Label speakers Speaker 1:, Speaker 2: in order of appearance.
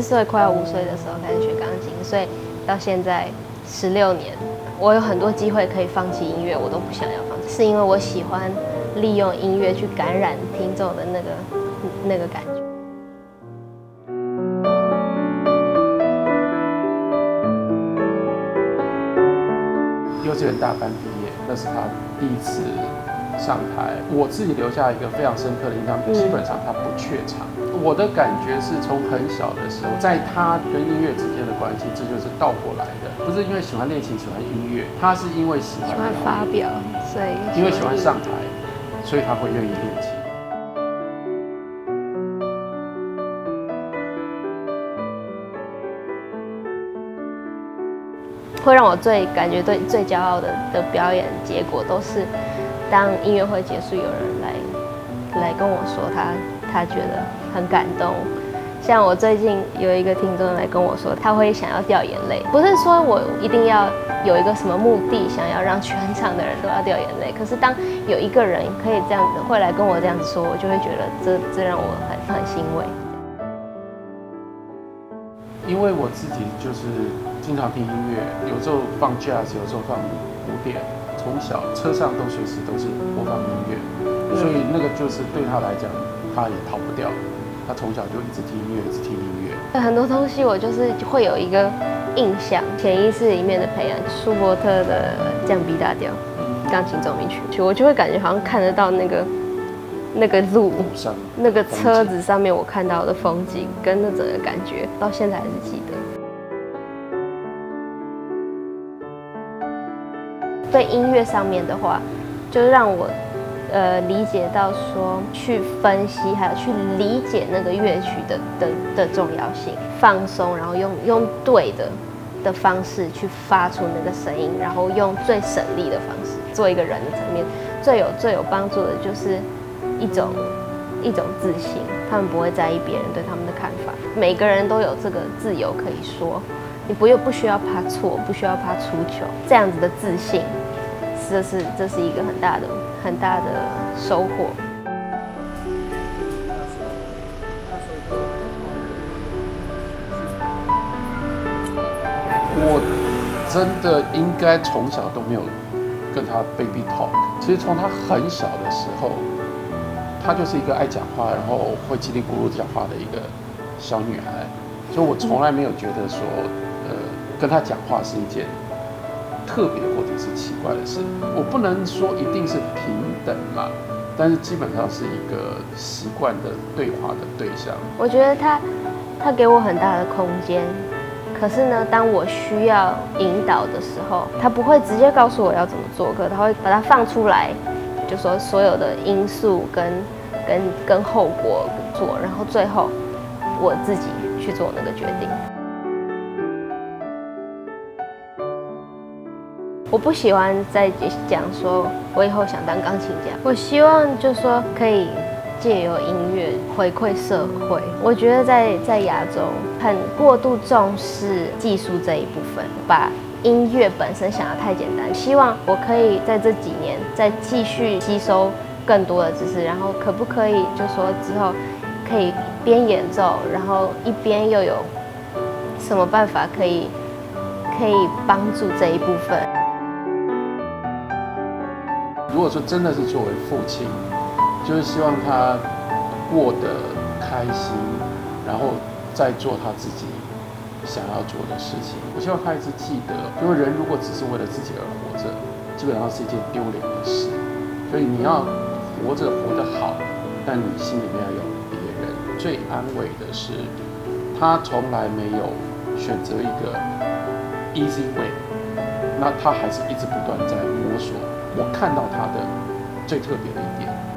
Speaker 1: 四岁快要五岁的时候开始学钢琴，所以到现在十六年，我有很多机会可以放弃音乐，我都不想要放弃，是因为我喜欢利用音乐去感染听众的那个那个感觉。
Speaker 2: 幼稚园大班毕业，那是他第一次上台。我自己留下一个非常深刻的印象，基本上他不怯场。我的感觉是从很小的时候，在他跟音乐之间的关系，这就是倒过来的。不是因为喜欢练琴、喜欢音乐，他是因为喜欢
Speaker 1: 喜欢发表，所以
Speaker 2: 因为喜欢上台，所以他会愿意练琴。
Speaker 1: 会让我最感觉最最骄傲的的表演结果，都是当音乐会结束，有人来来跟我说他他觉得很感动。像我最近有一个听众来跟我说，他会想要掉眼泪，不是说我一定要有一个什么目的，想要让全场的人都要掉眼泪。可是当有一个人可以这样子会来跟我这样子说，我就会觉得这这让我很很欣慰。
Speaker 2: 因为我自己就是经常听音乐，有时候放假有时候放古典，从小车上都随时都是播放音乐，所以那个就是对他来讲，他也逃不掉。他从小就一直听音乐，一直听音乐。
Speaker 1: 很多东西我就是会有一个印象，潜意识里面的培养。舒伯特的降 B 大调钢琴奏鸣曲，我就会感觉好像看得到那个那个路
Speaker 2: 上，
Speaker 1: 那个车子上面我看到的风景，跟那整个感觉，到现在还是记得。对音乐上面的话，就让我。呃，理解到说去分析，还有去理解那个乐曲的的的重要性，放松，然后用用对的的方式去发出那个声音，然后用最省力的方式，做一个人的层面，最有最有帮助的就是一种一种自信，他们不会在意别人对他们的看法，每个人都有这个自由可以说，你不用不需要怕错，不需要怕出糗，这样子的自信，这是这是一个很大的。很大的收获。
Speaker 2: 我真的应该从小都没有跟他 baby talk。其实从他很小的时候，他就是一个爱讲话，然后会叽里咕噜讲话的一个小女孩。所以我从来没有觉得说，呃，跟他讲话是一件。特别或者是奇怪的事，我不能说一定是平等嘛，但是基本上是一个习惯的对话的对象。
Speaker 1: 我觉得他，他给我很大的空间，可是呢，当我需要引导的时候，他不会直接告诉我要怎么做，可他会把它放出来，就说所有的因素跟跟跟后果做，然后最后我自己去做那个决定。我不喜欢再讲说，我以后想当钢琴家。我希望就说可以借由音乐回馈社会。我觉得在在亚洲很过度重视技术这一部分，把音乐本身想要太简单。希望我可以在这几年再继续吸收更多的知识，然后可不可以就说之后可以边演奏，然后一边又有什么办法可以可以帮助这一部分。
Speaker 2: 如果说真的是作为父亲，就是希望他过得开心，然后再做他自己想要做的事情。我希望他一直记得，因为人如果只是为了自己而活着，基本上是一件丢脸的事。所以你要活着活得好，但你心里面要有别人。最安慰的是，他从来没有选择一个 easy way，那他还是一直不断在摸索。我看到他的最特别的一点。